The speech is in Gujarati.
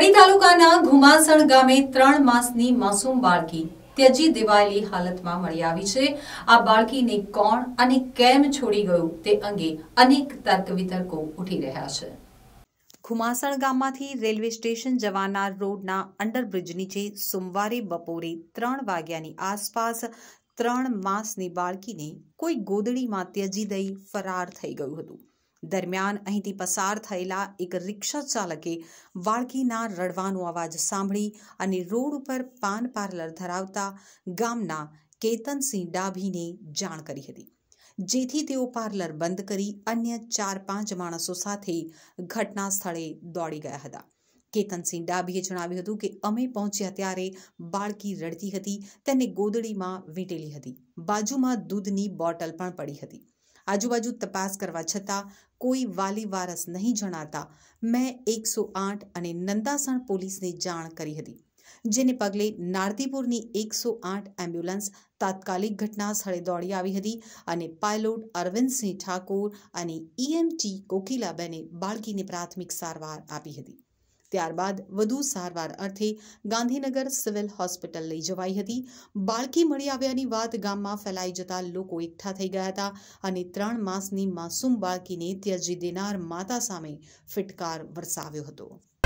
કડી તાલુકાના ઘુમાસણ ગામે ત્રણ માસની માસૂમ બાળકી ત્યજી દેવાયેલી હાલતમાં મળી આવી છે. આ બાળકીને કોણ અને કેમ છોડી ગયું તે અંગે અનેક તર્ક વિતર્કો ઉઠી રહ્યા છે. ખુમાસણ ગામમાંથી રેલવે સ્ટેશન જવાના રોડના અંડરબ્રિજ નીચે સોમવારે બપોરે ત્રણ વાગ્યાની આસપાસ ત્રણ માસની બાળકીને કોઈ ગોદડીમાં ત્યજી દઈ ફરાર થઈ ગયું હતું. દરમિયાન અહીંથી પસાર થયેલા એક રિક્ષા ચાલકે બાળકીના રડવાનો અવાજ સાંભળી અને રોડ ઉપર પાન પાર્લર ધરાવતા ગામના કેતનસિંહ ડાભીને જાણ કરી હતી. જેથી તેઓ પાર્લર બંધ કરી અન્ય ચાર પાંચ માણસો સાથે ઘટના સ્થળે દોડી ગયા હતા. કેતનસિંહ ડાભીએ જણાવ્યું હતું કે અમે પહોંચ્યા ત્યારે બાળકી રડતી હતી, તેને ગોદડીમાં વીંટેલી હતી. બાજુમાં દૂધની બોટલ પણ પડી હતી. આજુબાજુ તપાસ કરવા છતાં કોઈ વાલી વારસ નહીં જણાતા મેં એકસો આઠ અને નંદાસણ પોલીસને જાણ કરી હતી, જેને પગલે નારદીપુરની એકસો આઠ એમ્બ્યુલન્સ તાત્કાલિક ઘટના સ્થળે દોડી આવી હતી અને પાયલોટ અરવિંદસિંહ ઠાકોર અને ઈએમટી કોકિલાબેને બાળકીને પ્રાથમિક સારવાર આપી હતી. ત્યારબાદ વધુ સારવાર અર્થે ગાંધીનગર સિવિલ હોસ્પિટલ લઈ જવાઈ હતી. બાળકી મળી આવ્યાની વાત ગામમાં ફેલાઈ જતા લોકો એકઠા થઈ ગયા હતા અને ત્રણ માસની માસૂમ બાળકીને ત્યજી દેનાર માતા સામે ફિટકાર વરસાવ્યો હતો.